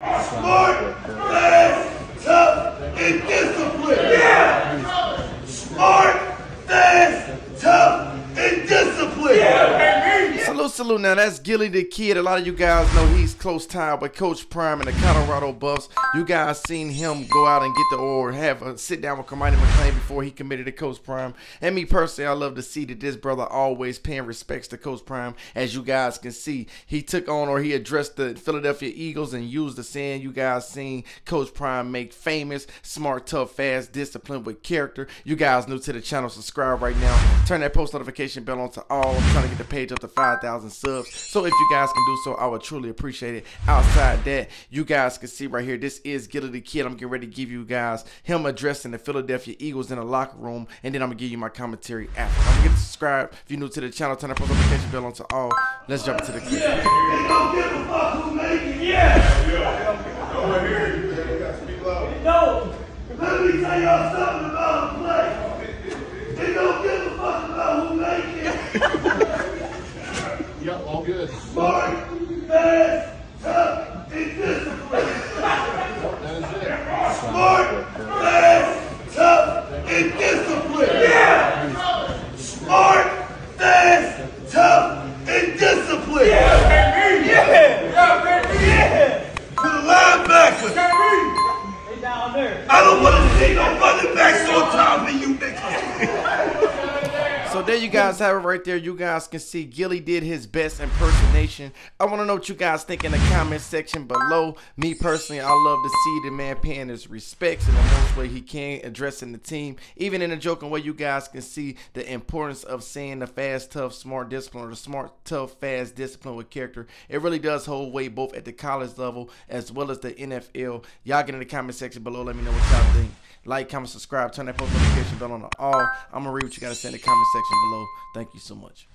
Smart, fast, tough, and disciplined. Yeah. Smart, fast, tough, and disciplined. Salute. Now that's Gillie the Kid. A lot of you guys know he's close tied with Coach Prime and the Colorado Buffs. You guys seen him go out and get the or have a sit down with Cormani McClain before he committed to Coach Prime. And me personally, I love to see that this brother always paying respects to Coach Prime. As you guys can see, he took on or he addressed the Philadelphia Eagles and used the saying you guys seen Coach Prime make famous, smart, tough, fast, disciplined with character. You guys new to the channel, subscribe right now. Turn that post notification bell on to all. I'm trying to get the page up to 5,000 subs. So if you guys can do so, I would truly appreciate it. Outside that, you guys can see right here, this is Gillie the Kid. I'm getting ready to give you guys him addressing the Philadelphia Eagles in the locker room, and then I'm gonna give you my commentary after. Don't forget to subscribe. If you're new to the channel, turn that post notification bell on to all. Let's jump into the clip. They don't give a fuck who make it. Yeah. No. Let me tell y'all something about a play. They don't give a fuck about who make it. Yep, all good. Smart, fast, tough, and disciplined. That is it. Smart, fast, tough, and disciplined. Yeah. Smart, fast, tough, and disciplined. Yeah. Yeah. Yeah. To the linebacker. They down there. I don't want to see no running backs on top of you niggas. So there you guys have it right there. You guys can see Gillie did his best impersonation. I want to know what you guys think in the comment section below. Me personally, I love to see the man paying his respects in the most way he can, addressing the team. Even in a joking way, you guys can see the importance of saying the fast, tough, smart, discipline, or the smart, tough, fast, discipline with character. It really does hold weight both at the college level as well as the NFL. Y'all get in the comment section below. Let me know what y'all think. Like, comment, subscribe, turn that post notification bell on to all. I'm gonna read what you gotta say in the comment section below. Thank you so much.